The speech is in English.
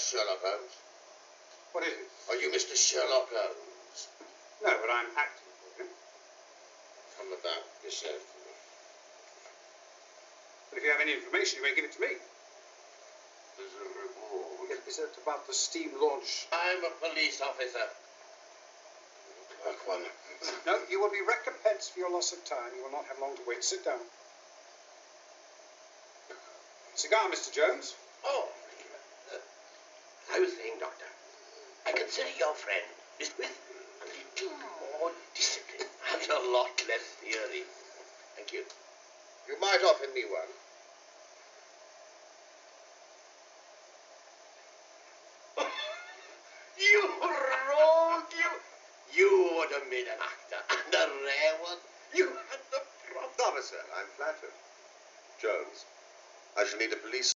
Sherlock Holmes. What is it? Are you Mr. Sherlock Holmes? No, but I'm acting for him. Come about yourself to me. But if you have any information, you may give it to me. There's a reward. Is it about the steam launch? I'm a police officer. One. No, you will be recompensed for your loss of time. You will not have long to wait. Sit down. Cigar, Mr. Jones. Oh, saying, Doctor, I consider your friend is with a little more discipline and a lot less theory. Thank you. You might offer me one. You rogue, you. You would have made an actor, and a rare one. You had the prompt. Officer, I'm flattered. Jones, I shall need a police